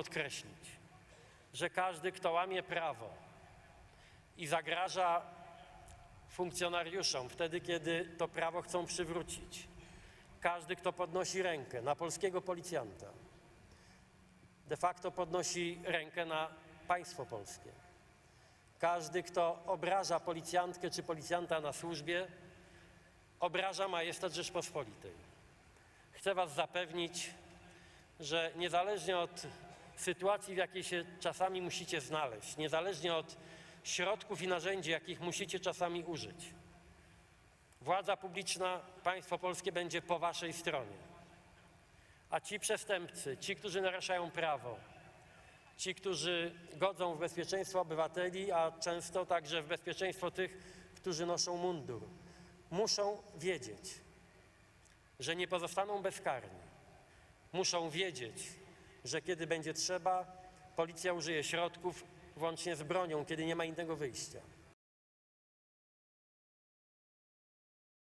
podkreślić, że każdy, kto łamie prawo i zagraża funkcjonariuszom wtedy, kiedy to prawo chcą przywrócić, każdy, kto podnosi rękę na polskiego policjanta, de facto podnosi rękę na państwo polskie. Każdy, kto obraża policjantkę czy policjanta na służbie, obraża majestat Rzeczpospolitej. Chcę Was zapewnić, że niezależnie od sytuacji, w jakiej się czasami musicie znaleźć, niezależnie od środków i narzędzi, jakich musicie czasami użyć, władza publiczna, państwo polskie będzie po Waszej stronie. A ci przestępcy, ci, którzy naruszają prawo, ci, którzy godzą w bezpieczeństwo obywateli, a często także w bezpieczeństwo tych, którzy noszą mundur, muszą wiedzieć, że nie pozostaną bezkarni. Muszą wiedzieć, że kiedy będzie trzeba, policja użyje środków, włącznie z bronią, kiedy nie ma innego wyjścia.